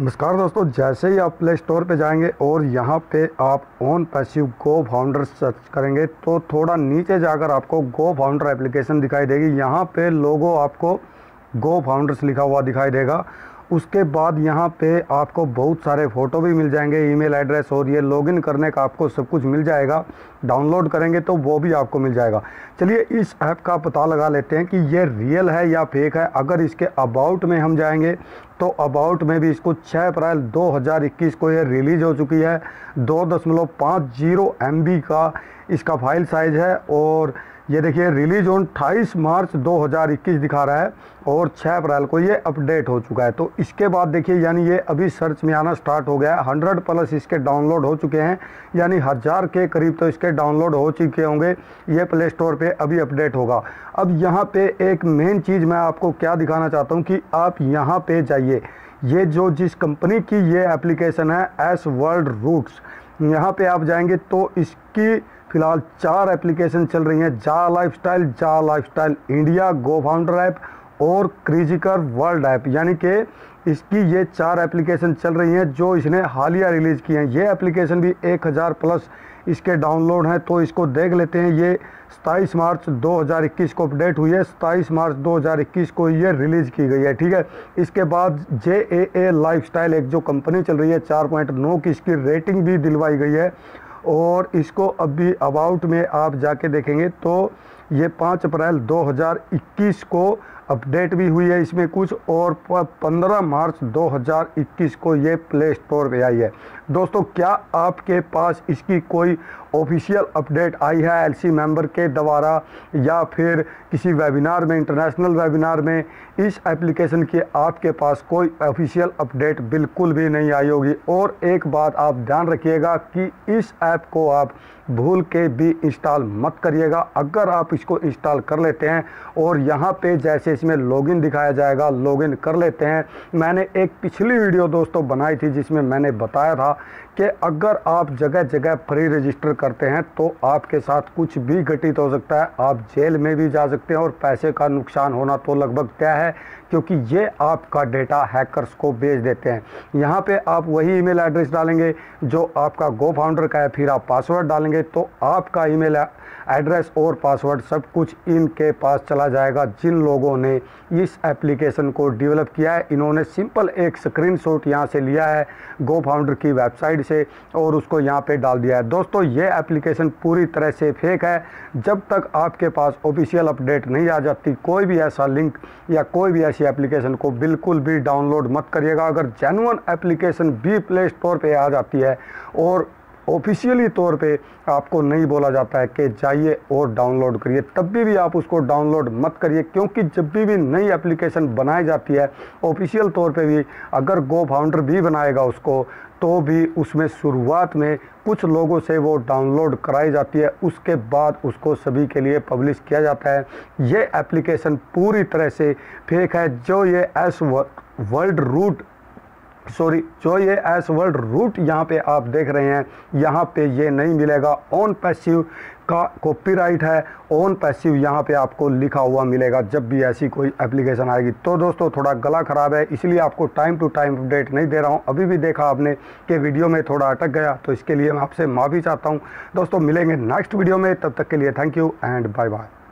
नमस्कार दोस्तों, जैसे ही आप प्ले स्टोर पे जाएँगे और यहाँ पे आप on passive go founder search करेंगे तो थोड़ा नीचे जाकर आपको गो फाउंडर एप्लीकेशन दिखाई देगी। यहाँ पे लोगो आपको गो फाउंडर्स लिखा हुआ दिखाई देगा। उसके बाद यहाँ पे आपको बहुत सारे फ़ोटो भी मिल जाएँगे, ईमेल एड्रेस और ये लॉगिन करने का आपको सब कुछ मिल जाएगा। डाउनलोड करेंगे तो वो भी आपको मिल जाएगा। चलिए, इस ऐप का पता लगा लेते हैं कि ये रियल है या फेक है। अगर इसके अबाउट में हम जाएँगे तो अबाउट में भी इसको 6 अप्रैल 2021 को ये रिलीज़ हो चुकी है। दो दशमलव पाँच ज़ीरो एम का इसका फ़ाइल साइज़ है और ये देखिए, रिलीज़ ऑन 28 मार्च 2021 दिखा रहा है और 6 अप्रैल को ये अपडेट हो चुका है। तो इसके बाद देखिए, यानी ये अभी सर्च में आना स्टार्ट हो गया है। हंड्रेड प्लस इसके डाउनलोड हो चुके हैं, यानी हज़ार के करीब तो इसके डाउनलोड हो चुके होंगे। ये प्ले स्टोर पर अभी अपडेट होगा। अब यहाँ पर एक मेन चीज़ मैं आपको क्या दिखाना चाहता हूँ कि आप यहाँ पर जाइए। ये जो जिस कंपनी की ये एप्लीकेशन है, एस वर्ल्ड रूट्स, यहाँ पे आप जाएँगे तो इसकी फ़िलहाल चार एप्लीकेशन चल रही हैं, जा लाइफस्टाइल जा lifestyle India, go founder app और क्रिजिकर वर्ल्ड ऐप। यानी कि इसकी ये चार एप्लीकेशन चल रही हैं जो इसने हालिया रिलीज़ की हैं। ये एप्लीकेशन भी 1000 प्लस इसके डाउनलोड हैं तो इसको देख लेते हैं। ये 27 मार्च 2021 को अपडेट हुई है। 27 मार्च 2021 को ये रिलीज़ की गई है, ठीक है? इसके बाद जे ए ए लाइफ एक जो कंपनी चल रही है 4.9 की इसकी रेटिंग भी दिलवाई गई है। और इसको अभी अबाउट में आप जाके देखेंगे तो ये पाँच अप्रैल 2021 को अपडेट भी हुई है। इसमें कुछ और 15 मार्च 2021 को ये प्ले स्टोर पे आई है। दोस्तों, क्या आपके पास इसकी कोई ऑफिशियल अपडेट आई है एलसी मेंबर के द्वारा या फिर किसी वेबिनार में, इंटरनेशनल वेबिनार में? इस एप्लीकेशन की आपके पास कोई ऑफिशियल अपडेट बिल्कुल भी नहीं आई होगी। और एक बात आप ध्यान रखिएगा कि इस ऐप को आप भूल के भी इंस्टॉल मत करिएगा। अगर आप इसको इंस्टॉल कर लेते हैं और यहाँ पे जैसे इसमें लॉगिन दिखाया जाएगा लॉगिन कर लेते हैं। मैंने एक पिछली वीडियो दोस्तों बनाई थी जिसमें मैंने बताया था कि अगर आप जगह जगह फ्री रजिस्टर करते हैं तो आपके साथ कुछ भी घटित हो सकता है। आप जेल में भी जा सकते हैं और पैसे का नुकसान होना तो लगभग तय है, क्योंकि ये आपका डेटा हैकर्स को बेच देते हैं। यहाँ पे आप वही ईमेल एड्रेस डालेंगे जो आपका गो फाउंडर का है, फिर आप पासवर्ड डालेंगे तो आपका ईमेल एड्रेस और पासवर्ड सब कुछ इनके पास चला जाएगा। जिन लोगों ने इस एप्लीकेशन को डेवलप किया है, इन्होंने सिंपल एक स्क्रीनशॉट यहाँ से लिया है गो फाउंडर की वेबसाइट से और उसको यहाँ पे डाल दिया है। दोस्तों, ये एप्लीकेशन पूरी तरह से फेक है। जब तक आपके पास ऑफिशियल अपडेट नहीं आ जाती, कोई भी ऐसा लिंक या कोई भी ऐसी एप्लीकेशन को बिल्कुल भी डाउनलोड मत करिएगा। अगर जेनुअन एप्लीकेशन भी प्ले स्टोर पर आ जाती है और ऑफिशियली तौर पे आपको नहीं बोला जाता है कि जाइए और डाउनलोड करिए। तब भी भी आप उसको डाउनलोड मत करिए, क्योंकि जब भी भी नई एप्लीकेशन बनाई जाती है ऑफिशियल तौर पे भी अगर गो फाउंडर भी बनाएगा उसको तो भी उसमें शुरुआत में कुछ लोगों से वो डाउनलोड कराई जाती है। उसके बाद उसको सभी के लिए पब्लिश किया जाता है। ये एप्लीकेशन पूरी तरह से फेक है। जो ये एस वर्ल्ड रूट सॉरी जो ये एस वर्ल्ड रूट यहाँ पे आप देख रहे हैं, यहाँ पे ये नहीं मिलेगा। ऑन पैसिव का कॉपीराइट है। ऑन पैसिव यहाँ पे आपको लिखा हुआ मिलेगा, जब भी ऐसी कोई एप्लीकेशन आएगी। तो दोस्तों, थोड़ा गला ख़राब है, इसलिए आपको टाइम टू टाइम अपडेट नहीं दे रहा हूँ। अभी भी देखा आपने कि वीडियो में थोड़ा अटक गया तो इसके लिए मैं आपसे माफ़ी चाहता हूँ। दोस्तों, मिलेंगे नेक्स्ट वीडियो में, तब तक के लिए thank you and bye bye